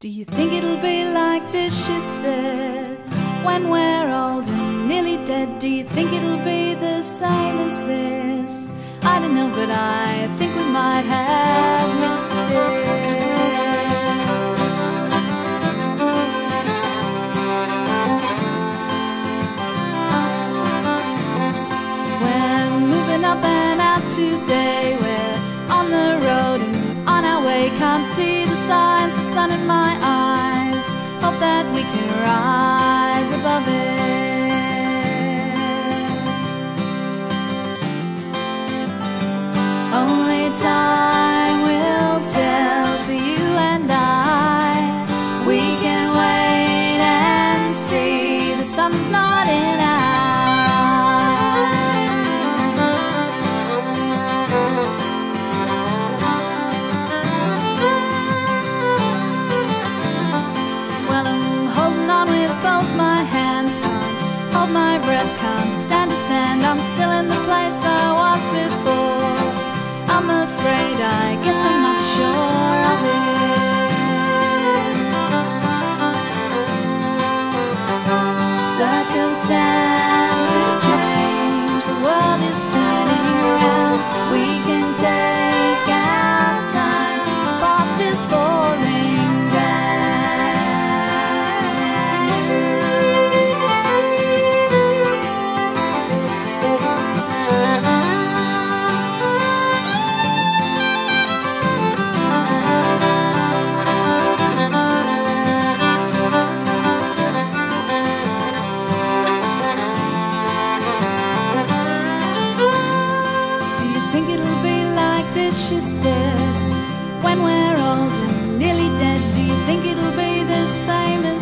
Do you think it'll be like this? She said. When we're old and nearly dead, do you think it'll be the same as this? I don't know, but I think we might have that we can rise above it. Only time will tell for you and I. We can wait and see. The sun's not in our still in the place I was before. I'm afraid, I guess I'm not sure of it. Circumstance. when we're old and nearly dead, do you think it'll be the same as?